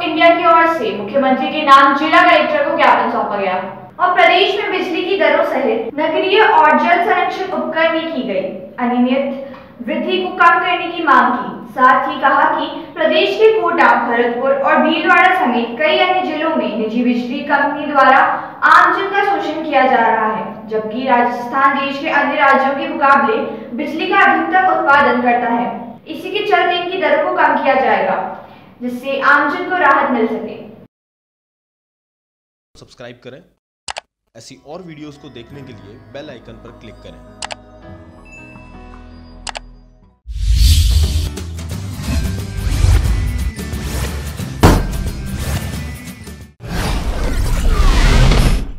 Of India की ओर से मुख्यमंत्री के नाम जिला कलेक्टर को ज्ञापन सौंपा गया। और प्रदेश में बिजली की दरों सहित नगरीय और जल संरक्षण उपकरण की गई। अनियमित वृद्धि को कम करने की मांग की। साथ ही कहा कि प्रदेश के कोटा, भरतपुर और भीलवाड़ा समेत कई अन्य जिलों में निजी बिजली कंपनी द्वारा आमजन का शोषण किया जा रहा है, जबकि राजस्थान देश के अन्य राज्यों के मुकाबले बिजली का अधिकतम उत्पादन करता है। इसी के चलते इनकी दरों को कम किया जाएगा। जिससे आमजन को राहत मिल सके। सब्सक्राइब करें। ऐसी और वीडियोस को देखने के लिए बेल आइकन पर क्लिक करें।